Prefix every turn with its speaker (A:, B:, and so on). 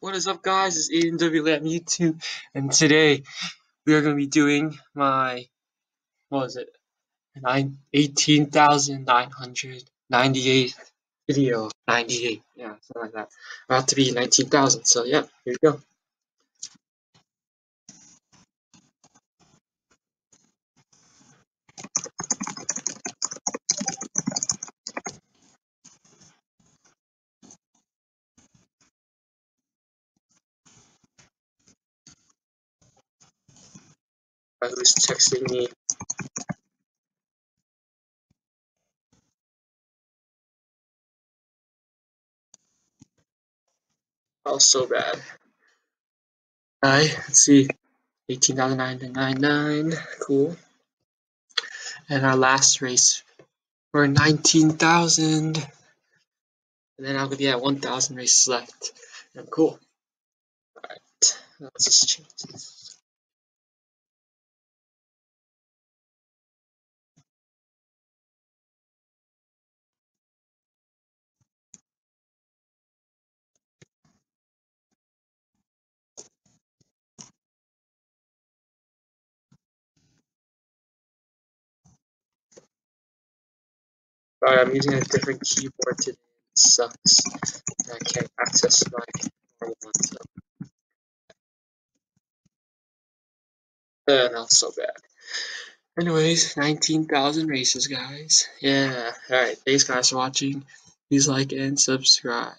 A: What is up guys, it's Aidan WLAM YouTube. And today we are going to be doing my, what was it, 18,998 video, 98, yeah, something like that, about to be 19,000, so yeah, here we go. Who's texting me. Oh, so bad. Alright, let's see. 18,999, cool. And our last race, we're 19,000. And then I'll be at 1,000 races left. And cool. Alright, let's just change this. Sorry, I'm using a different keyboard today. It sucks. I can't access my normal one, so. Uh, not so bad. Anyways, 19,000 races, guys. Yeah. Alright, thanks guys for watching. Please like and subscribe.